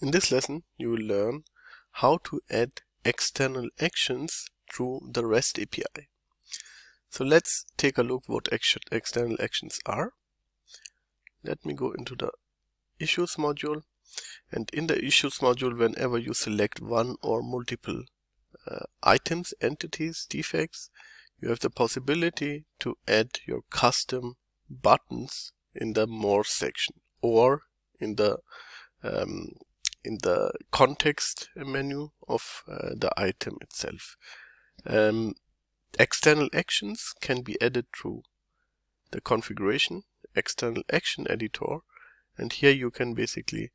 In this lesson, you will learn how to add external actions through the REST API. So let's take a look what action, external actions are. Let me go into the issues module and in the issues module whenever you select one or multiple uh, items, entities, defects, you have the possibility to add your custom buttons in the more section or in the um, in the context menu of uh, the item itself. Um, external actions can be added through the configuration, external action editor, and here you can basically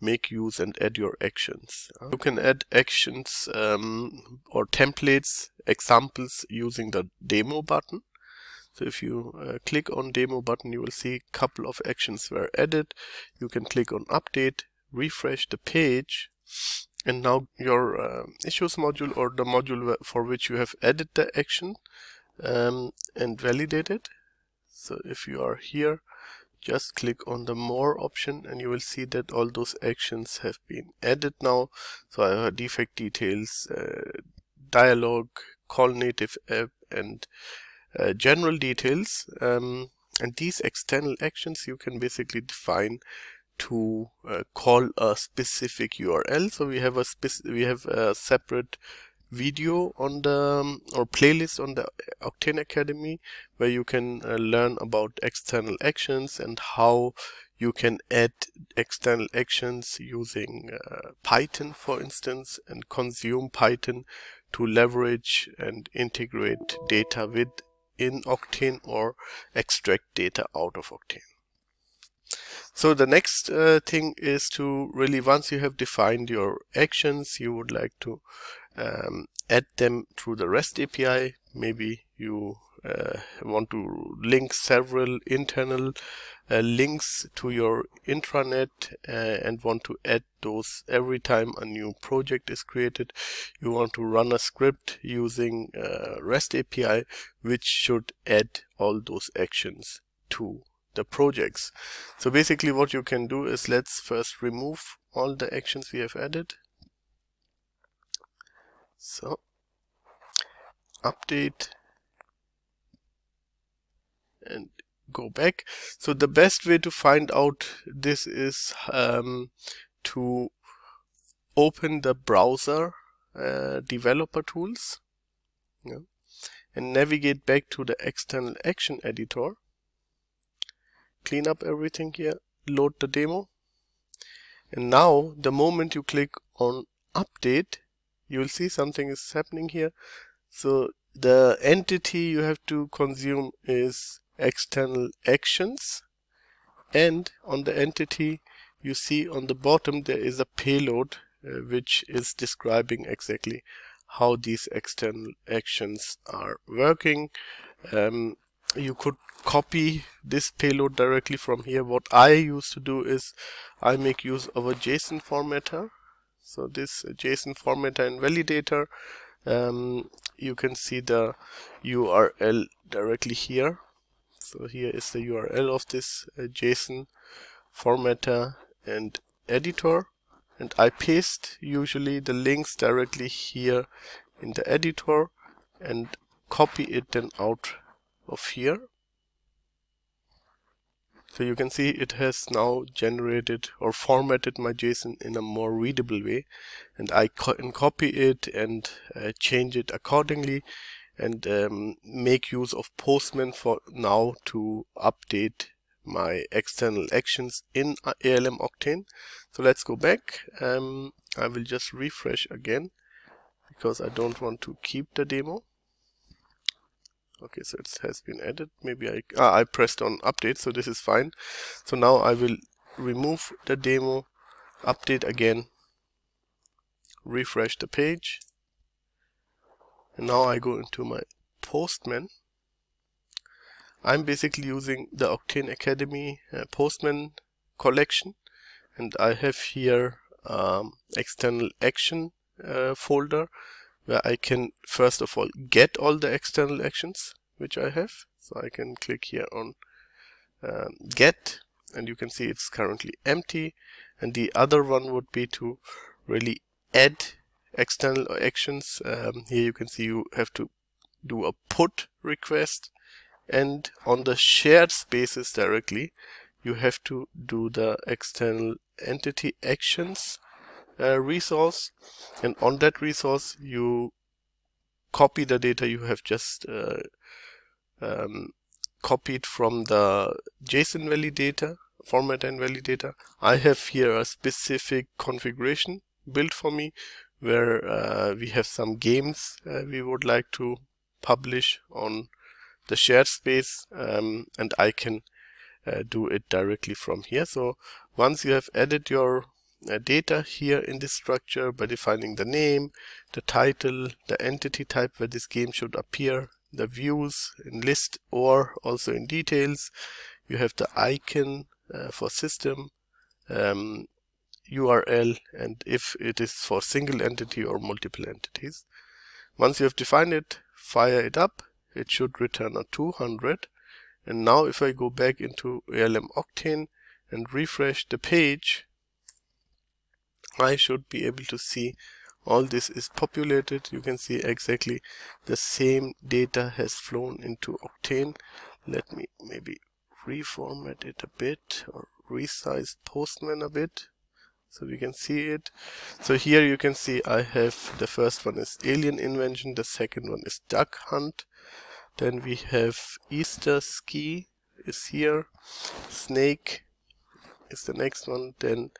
make use and add your actions. You can add actions um, or templates, examples using the demo button. So if you uh, click on demo button, you will see a couple of actions were added. You can click on update refresh the page and now your uh, issues module or the module for which you have added the action um, and validate it. So if you are here just click on the more option and you will see that all those actions have been added now. So I have defect details uh, dialog call native app and uh, general details. Um, and these external actions you can basically define to uh, call a specific URL. So we have a we have a separate video on the um, or playlist on the Octane Academy where you can uh, learn about external actions and how you can add external actions using uh, Python for instance and consume Python to leverage and integrate data with in Octane or extract data out of Octane. So the next uh, thing is to really, once you have defined your actions, you would like to um, add them through the REST API. Maybe you uh, want to link several internal uh, links to your intranet uh, and want to add those every time a new project is created. You want to run a script using uh, REST API which should add all those actions to the projects. So basically what you can do is let's first remove all the actions we have added. So update and go back. So the best way to find out this is um, to open the browser uh, developer tools yeah, and navigate back to the external action editor clean up everything here, load the demo. And now the moment you click on update, you will see something is happening here. So the entity you have to consume is external actions and on the entity you see on the bottom there is a payload uh, which is describing exactly how these external actions are working um, you could copy this payload directly from here. What I used to do is I make use of a JSON formatter. So this JSON formatter and validator um, you can see the URL directly here. So here is the URL of this uh, JSON formatter and editor. And I paste usually the links directly here in the editor and copy it then out of here so you can see it has now generated or formatted my JSON in a more readable way and I can copy it and uh, change it accordingly and um, make use of Postman for now to update my external actions in ALM Octane. So let's go back. Um, I will just refresh again because I don't want to keep the demo okay so it has been added. Maybe I ah, I pressed on update so this is fine. So now I will remove the demo update again refresh the page. And now I go into my Postman. I'm basically using the Octane Academy uh, Postman collection. And I have here um, external action uh, folder where I can first of all get all the external actions which I have. So I can click here on um, get and you can see it's currently empty. And the other one would be to really add external actions. Um, here you can see you have to do a put request. And on the shared spaces directly you have to do the external entity actions uh, resource and on that resource you copy the data you have just uh, um, copied from the JSON validator format and validator. I have here a specific configuration built for me where uh, we have some games uh, we would like to publish on the shared space um, and I can uh, do it directly from here. So once you have added your data here in this structure by defining the name, the title, the entity type where this game should appear, the views in list or also in details, you have the icon uh, for system, um, URL and if it is for single entity or multiple entities. Once you have defined it, fire it up, it should return a 200 and now if I go back into ALM Octane and refresh the page, I should be able to see all this is populated. You can see exactly the same data has flown into Octane. Let me maybe reformat it a bit or resize Postman a bit so we can see it. So here you can see I have the first one is alien invention, the second one is duck hunt, then we have Easter ski is here, snake is the next one, then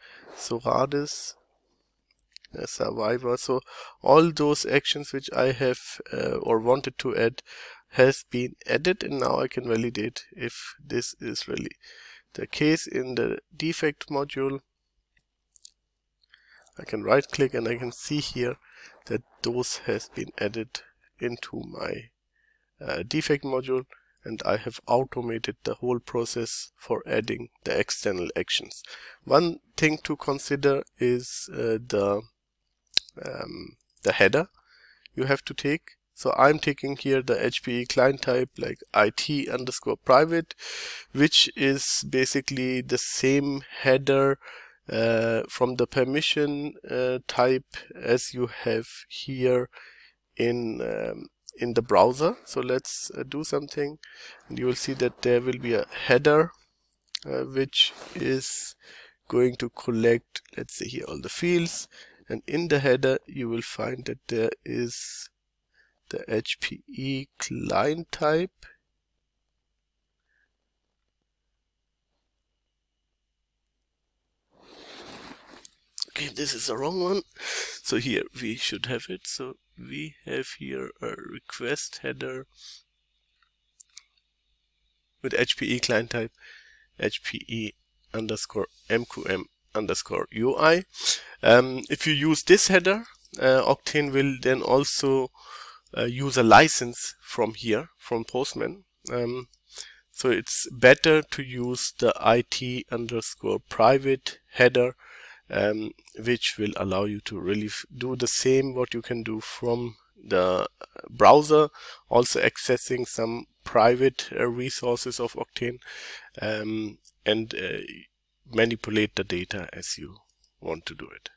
Soradis, survivor. So all those actions which I have uh, or wanted to add has been added and now I can validate if this is really the case in the defect module. I can right click and I can see here that those has been added into my uh, defect module and I have automated the whole process for adding the external actions. One thing to consider is uh, the um, the header you have to take. So I'm taking here the HPE client type like IT underscore private, which is basically the same header uh, from the permission uh, type as you have here in um, in the browser so let's uh, do something and you will see that there will be a header uh, which is going to collect let's say here all the fields and in the header you will find that there is the HPE client type. Okay this is the wrong one. So here we should have it. So we have here a request header with HPE client type HPE underscore MQM underscore UI. Um, if you use this header, uh, Octane will then also uh, use a license from here, from Postman. Um, so it's better to use the IT underscore private header um, which will allow you to really do the same what you can do from the browser also accessing some private uh, resources of Octane um, and uh, manipulate the data as you want to do it.